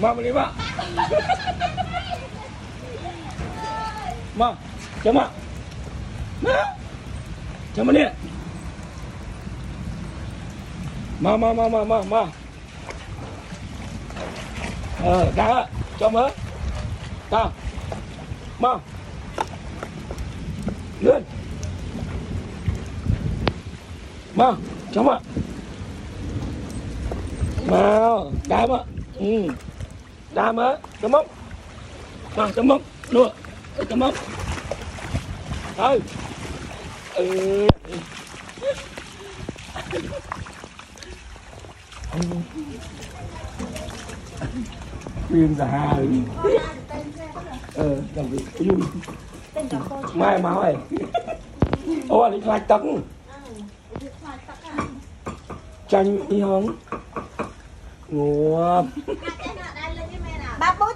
Mom, lima. Mom, come on. Mom, come on in. Mom, mom, mom, mom, mom, mom. Ờ, đã, cho mớ. Ta. Mom. Lên. Vâng, mom chống ạ. Vào đam ạ. Ừ. Đam á chống mốc. Vào chống mốc. Luôn chống mốc. Thôi. Ừ. Quyên già hà ấy Ờ, đồng ý. Mai máu này Ô, anh lại tấn. ចាញ់អីហងងាប់ បាទពូ